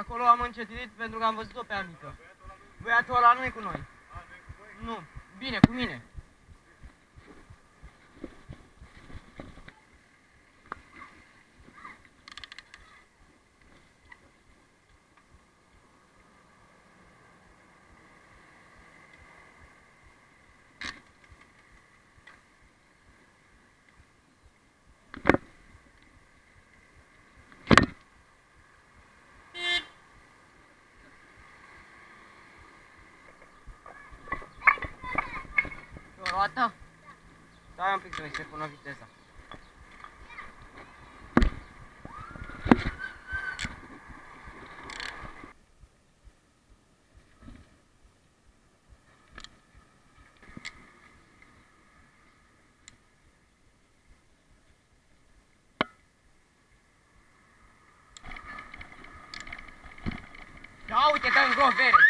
Acolo am încetinit pentru că am văzut-o pe amică. Băiatul ăla nu e cu noi. Nu. Bine, cu mine. E o roată? Stai un pic să mi se pună viteza. Ia uite, dă în grovere!